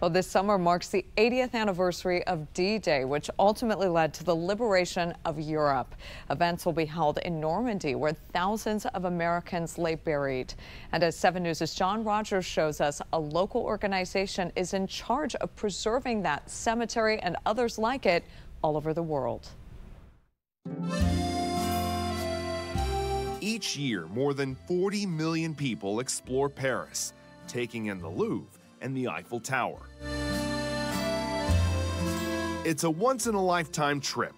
Well, this summer marks the 80th anniversary of D-Day, which ultimately led to the liberation of Europe. Events will be held in Normandy, where thousands of Americans lay buried. And as 7 News' John Rogers shows us, a local organization is in charge of preserving that cemetery and others like it all over the world. Each year, more than 40 million people explore Paris, taking in the Louvre and the Eiffel Tower. It's a once in a lifetime trip.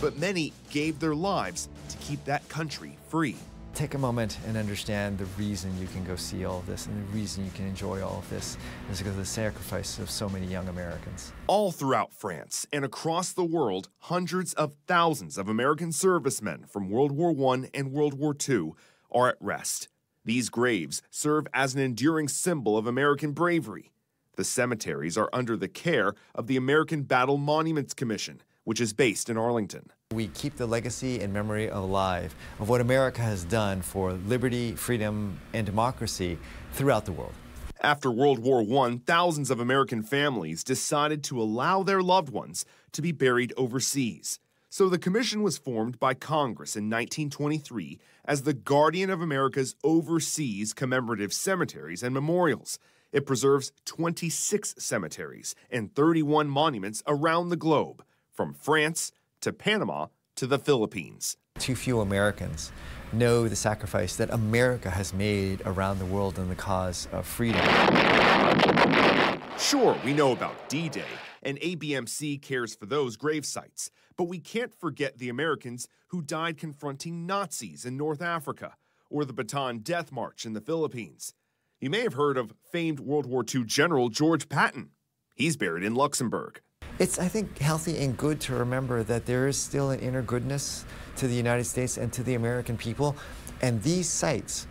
But many gave their lives to keep that country free. Take a moment and understand the reason you can go see all of this and the reason you can enjoy all of this is because of the sacrifice of so many young Americans. All throughout France and across the world, hundreds of thousands of American servicemen from World War I and World War II are at rest. These graves serve as an enduring symbol of American bravery. The cemeteries are under the care of the American Battle Monuments Commission, which is based in Arlington. We keep the legacy and memory alive of what America has done for liberty, freedom, and democracy throughout the world. After World War I, thousands of American families decided to allow their loved ones to be buried overseas. So the commission was formed by Congress in 1923 as the guardian of America's overseas commemorative cemeteries and memorials. It preserves 26 cemeteries and 31 monuments around the globe, from France to Panama to the Philippines. Too few Americans know the sacrifice that America has made around the world in the cause of freedom. Sure, we know about D Day, and ABMC cares for those grave sites. But we can't forget the Americans who died confronting Nazis in North Africa or the Bataan Death March in the Philippines. You may have heard of famed World War II General George Patton. He's buried in Luxembourg. It's, I think, healthy and good to remember that there is still an inner goodness to the United States and to the American people. And these sites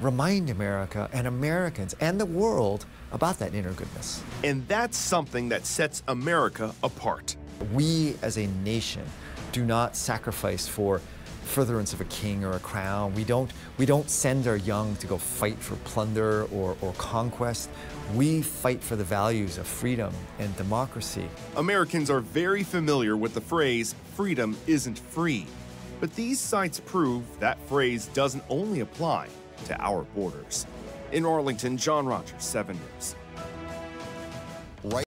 remind America and Americans and the world about that inner goodness. And that's something that sets America apart. We as a nation do not sacrifice for furtherance of a king or a crown. We don't, we don't send our young to go fight for plunder or, or conquest. We fight for the values of freedom and democracy. Americans are very familiar with the phrase, freedom isn't free. But these sites prove that phrase doesn't only apply to our borders. In Arlington, John Rogers, 7 News.